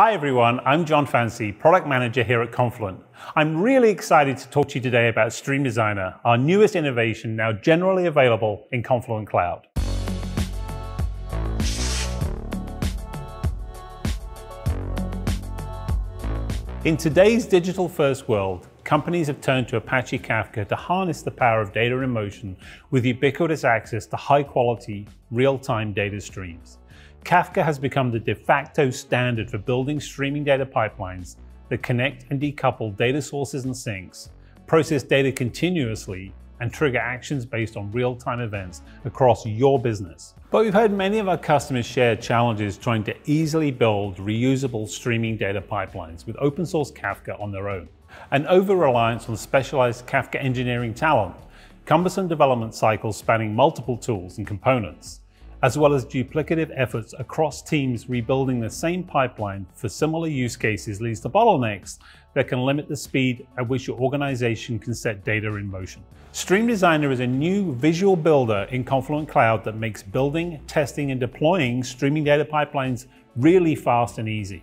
Hi everyone, I'm John Fancy, Product Manager here at Confluent. I'm really excited to talk to you today about Stream Designer, our newest innovation now generally available in Confluent Cloud. In today's digital first world, companies have turned to Apache Kafka to harness the power of data in motion with ubiquitous access to high quality, real-time data streams. Kafka has become the de facto standard for building streaming data pipelines that connect and decouple data sources and sinks, process data continuously, and trigger actions based on real-time events across your business. But we've heard many of our customers share challenges trying to easily build reusable streaming data pipelines with open source Kafka on their own. An over-reliance on specialized Kafka engineering talent, cumbersome development cycles spanning multiple tools and components, as well as duplicative efforts across teams rebuilding the same pipeline for similar use cases leads to bottlenecks that can limit the speed at which your organization can set data in motion. Stream Designer is a new visual builder in Confluent Cloud that makes building, testing, and deploying streaming data pipelines really fast and easy.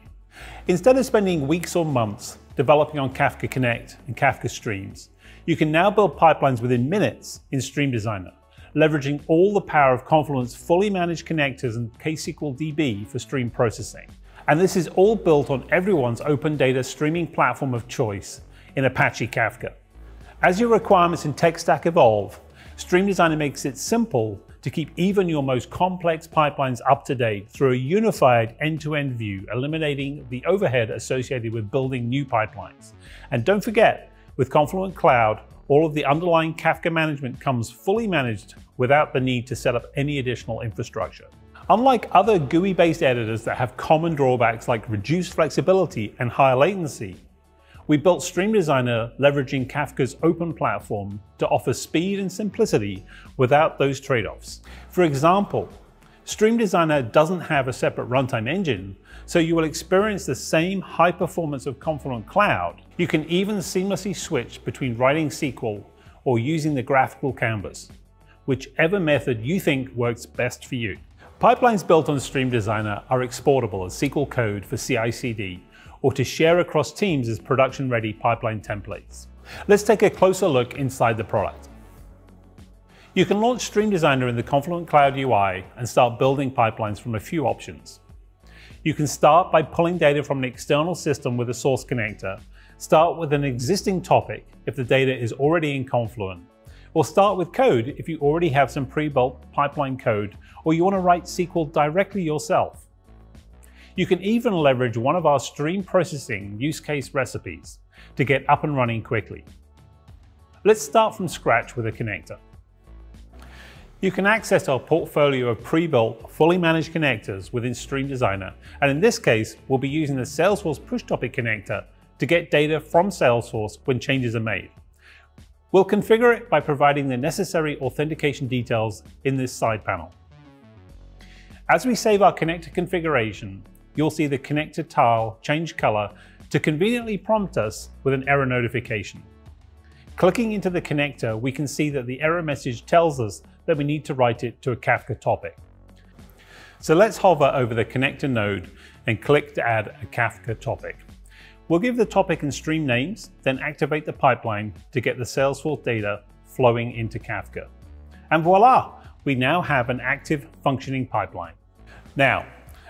Instead of spending weeks or months developing on Kafka Connect and Kafka Streams, you can now build pipelines within minutes in Stream Designer leveraging all the power of Confluent's fully managed connectors and ksqlDB for stream processing. And this is all built on everyone's open data streaming platform of choice in Apache Kafka. As your requirements and tech stack evolve, Stream Designer makes it simple to keep even your most complex pipelines up to date through a unified end-to-end -end view, eliminating the overhead associated with building new pipelines. And don't forget, with Confluent Cloud, all of the underlying Kafka management comes fully managed without the need to set up any additional infrastructure. Unlike other GUI-based editors that have common drawbacks like reduced flexibility and higher latency, we built Stream Designer leveraging Kafka's open platform to offer speed and simplicity without those trade-offs. For example, Stream Designer doesn't have a separate runtime engine, so you will experience the same high performance of Confluent Cloud. You can even seamlessly switch between writing SQL or using the graphical canvas, whichever method you think works best for you. Pipelines built on Stream Designer are exportable as SQL code for CI/CD or to share across teams as production-ready pipeline templates. Let's take a closer look inside the product. You can launch Stream Designer in the Confluent Cloud UI and start building pipelines from a few options. You can start by pulling data from an external system with a source connector, start with an existing topic if the data is already in Confluent, or start with code if you already have some pre-built pipeline code or you want to write SQL directly yourself. You can even leverage one of our stream processing use case recipes to get up and running quickly. Let's start from scratch with a connector. You can access our portfolio of pre-built, fully managed connectors within Stream Designer, and in this case, we'll be using the Salesforce Push Topic connector to get data from Salesforce when changes are made. We'll configure it by providing the necessary authentication details in this side panel. As we save our connector configuration, you'll see the connector tile change color to conveniently prompt us with an error notification. Clicking into the connector, we can see that the error message tells us that we need to write it to a Kafka topic. So let's hover over the connector node and click to add a Kafka topic. We'll give the topic and stream names, then activate the pipeline to get the Salesforce data flowing into Kafka. And voila, we now have an active functioning pipeline. Now,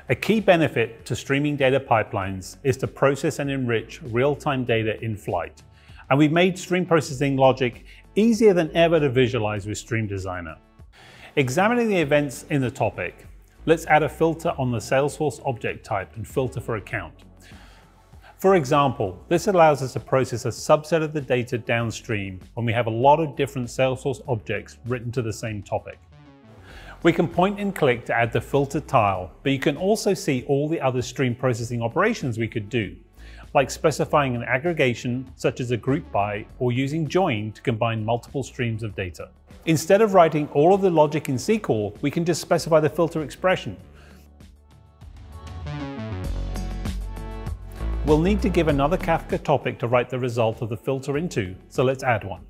a key benefit to streaming data pipelines is to process and enrich real-time data in flight. And we've made stream processing logic easier than ever to visualize with Stream Designer. Examining the events in the topic, let's add a filter on the Salesforce object type and filter for account. For example, this allows us to process a subset of the data downstream when we have a lot of different Salesforce objects written to the same topic. We can point and click to add the filter tile, but you can also see all the other stream processing operations we could do, like specifying an aggregation such as a group by or using join to combine multiple streams of data. Instead of writing all of the logic in SQL, we can just specify the filter expression. We'll need to give another Kafka topic to write the result of the filter into, so let's add one.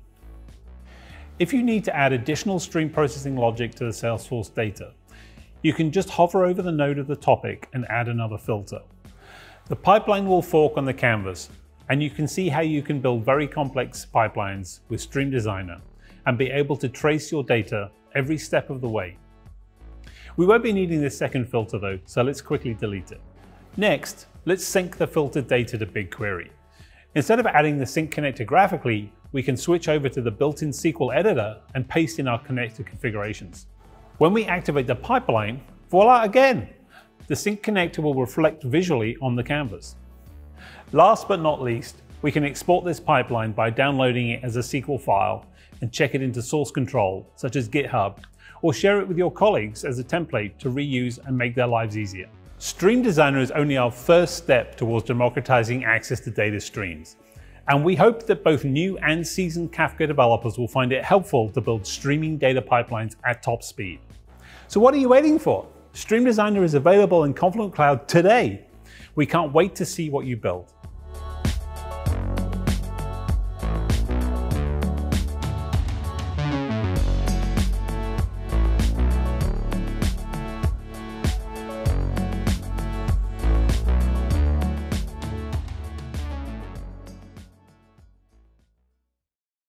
If you need to add additional stream processing logic to the Salesforce data, you can just hover over the node of the topic and add another filter. The pipeline will fork on the canvas, and you can see how you can build very complex pipelines with Stream Designer and be able to trace your data every step of the way. We won't be needing this second filter though, so let's quickly delete it. Next, let's sync the filtered data to BigQuery. Instead of adding the sink connector graphically, we can switch over to the built-in SQL editor and paste in our connector configurations. When we activate the pipeline, voila again! The sink connector will reflect visually on the canvas. Last but not least, we can export this pipeline by downloading it as a SQL file and check it into source control, such as GitHub, or share it with your colleagues as a template to reuse and make their lives easier. Stream Designer is only our first step towards democratizing access to data streams. And we hope that both new and seasoned Kafka developers will find it helpful to build streaming data pipelines at top speed. So what are you waiting for? Stream Designer is available in Confluent Cloud today. We can't wait to see what you build.